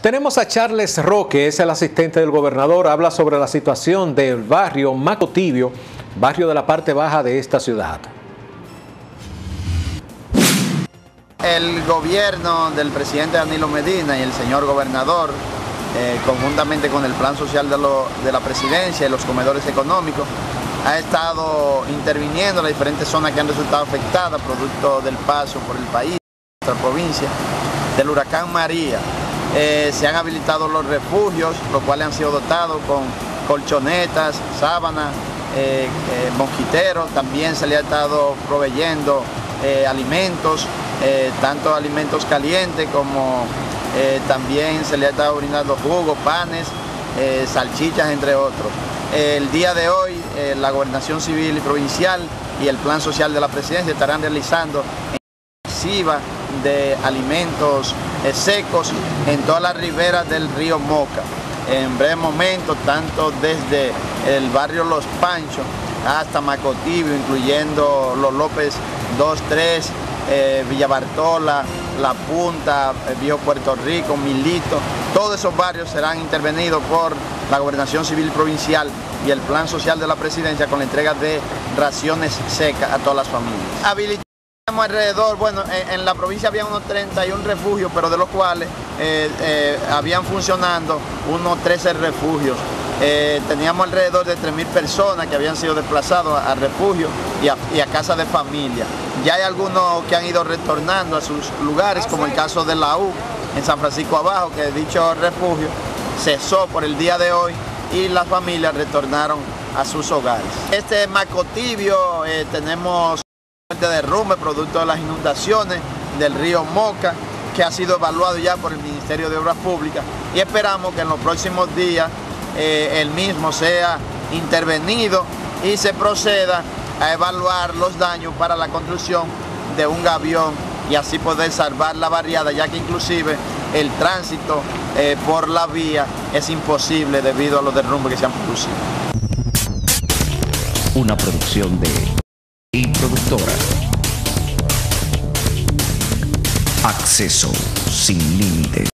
Tenemos a Charles Roque, es el asistente del gobernador, habla sobre la situación del barrio Macotibio, barrio de la parte baja de esta ciudad. El gobierno del presidente Danilo Medina y el señor gobernador, eh, conjuntamente con el plan social de, de la presidencia y los comedores económicos, ha estado interviniendo en las diferentes zonas que han resultado afectadas producto del paso por el país, nuestra provincia, del huracán María. Eh, se han habilitado los refugios, los cuales han sido dotados con colchonetas, sábanas, eh, eh, mosquiteros, también se le ha estado proveyendo alimentos, tanto alimentos calientes como también se le ha estado brindando jugos, panes, salchichas, entre otros. El día de hoy la Gobernación Civil y Provincial y el Plan Social de la Presidencia estarán realizando masiva de alimentos eh, secos en todas las riberas del río Moca. En breve momento, tanto desde el barrio Los Panchos hasta Macotibio, incluyendo Los López 2, 3, eh, Villa Bartola, La Punta, eh, Viejo Puerto Rico, Milito, todos esos barrios serán intervenidos por la Gobernación Civil Provincial y el Plan Social de la Presidencia con la entrega de raciones secas a todas las familias alrededor, bueno, en, la provincia había unos 31 refugios, pero de los cuales eh, eh, habían funcionando unos 13 refugios. Eh, teníamos alrededor de 3.000 personas que habían sido desplazados a, refugios y a, y a casa de familia. Ya hay algunos que han ido retornando a sus lugares, como el caso de la U en San Francisco Abajo, que dicho refugio cesó por el día de hoy y las familias retornaron a sus hogares. Este Macotibio tenemos de derrumbe producto de las inundaciones del río Moca, que ha sido evaluado ya por el Ministerio de Obras Públicas y esperamos que en los próximos días eh, el mismo sea intervenido y se proceda a evaluar los daños para la construcción de un gavión y así poder salvar la barriada, ya que inclusive el tránsito eh, por la vía es imposible debido a los derrumbes que se han producido. Una producción de y productora. Acceso sin límites.